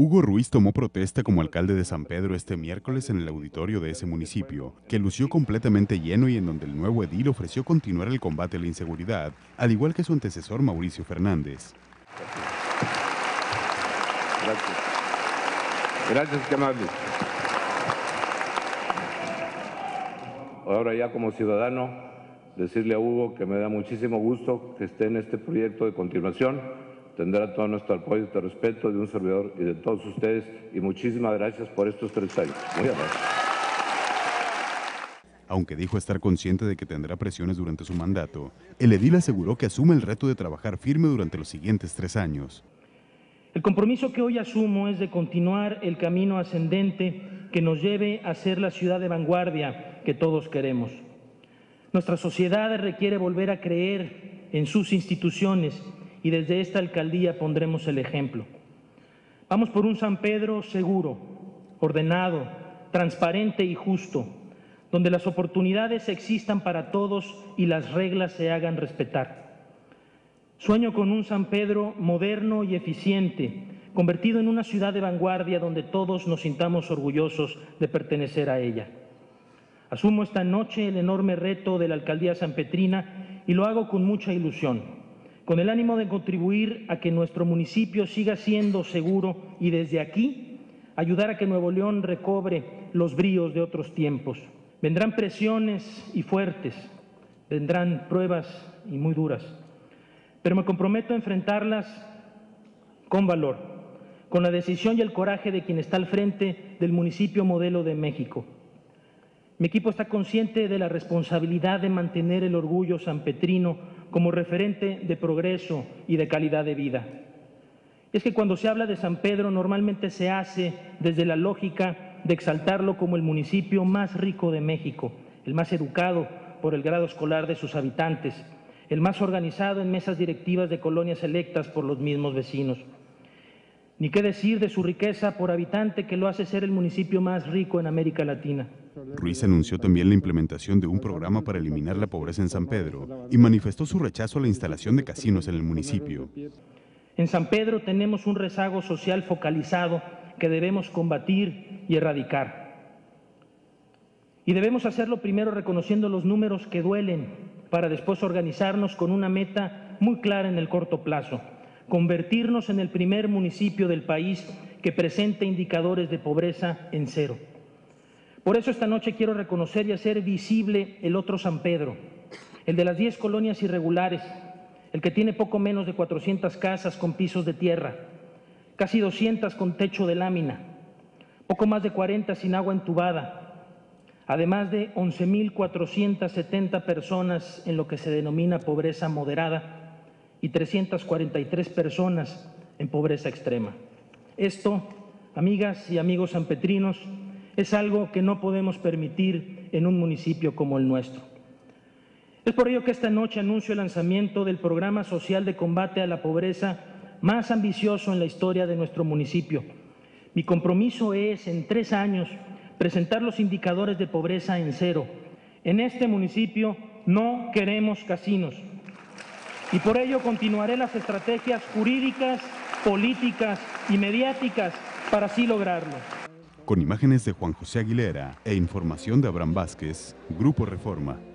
Hugo Ruiz tomó protesta como alcalde de San Pedro este miércoles en el auditorio de ese municipio, que lució completamente lleno y en donde el nuevo edil ofreció continuar el combate a la inseguridad, al igual que su antecesor Mauricio Fernández. Gracias. Gracias, qué. Ahora ya como ciudadano, decirle a Hugo que me da muchísimo gusto que esté en este proyecto de continuación tendrá todo nuestro apoyo y nuestro respeto de un servidor y de todos ustedes. Y muchísimas gracias por estos tres años. Muy amable. Aunque dijo estar consciente de que tendrá presiones durante su mandato, el edil aseguró que asume el reto de trabajar firme durante los siguientes tres años. El compromiso que hoy asumo es de continuar el camino ascendente que nos lleve a ser la ciudad de vanguardia que todos queremos. Nuestra sociedad requiere volver a creer en sus instituciones y desde esta alcaldía pondremos el ejemplo. Vamos por un San Pedro seguro, ordenado, transparente y justo, donde las oportunidades existan para todos y las reglas se hagan respetar. Sueño con un San Pedro moderno y eficiente, convertido en una ciudad de vanguardia donde todos nos sintamos orgullosos de pertenecer a ella. Asumo esta noche el enorme reto de la alcaldía sanpetrina y lo hago con mucha ilusión con el ánimo de contribuir a que nuestro municipio siga siendo seguro y desde aquí ayudar a que Nuevo León recobre los bríos de otros tiempos. Vendrán presiones y fuertes, vendrán pruebas y muy duras, pero me comprometo a enfrentarlas con valor, con la decisión y el coraje de quien está al frente del municipio modelo de México. Mi equipo está consciente de la responsabilidad de mantener el orgullo sanpetrino como referente de progreso y de calidad de vida. Es que cuando se habla de San Pedro normalmente se hace desde la lógica de exaltarlo como el municipio más rico de México, el más educado por el grado escolar de sus habitantes, el más organizado en mesas directivas de colonias electas por los mismos vecinos. Ni qué decir de su riqueza por habitante que lo hace ser el municipio más rico en América Latina. Ruiz anunció también la implementación de un programa para eliminar la pobreza en San Pedro y manifestó su rechazo a la instalación de casinos en el municipio. En San Pedro tenemos un rezago social focalizado que debemos combatir y erradicar. Y debemos hacerlo primero reconociendo los números que duelen para después organizarnos con una meta muy clara en el corto plazo, convertirnos en el primer municipio del país que presente indicadores de pobreza en cero. Por eso esta noche quiero reconocer y hacer visible el otro San Pedro, el de las 10 colonias irregulares, el que tiene poco menos de 400 casas con pisos de tierra, casi 200 con techo de lámina, poco más de 40 sin agua entubada, además de 11.470 personas en lo que se denomina pobreza moderada y 343 personas en pobreza extrema. Esto, amigas y amigos sanpetrinos, es algo que no podemos permitir en un municipio como el nuestro. Es por ello que esta noche anuncio el lanzamiento del programa social de combate a la pobreza más ambicioso en la historia de nuestro municipio. Mi compromiso es, en tres años, presentar los indicadores de pobreza en cero. En este municipio no queremos casinos y por ello continuaré las estrategias jurídicas, políticas y mediáticas para así lograrlo con imágenes de Juan José Aguilera e información de Abraham Vázquez, Grupo Reforma.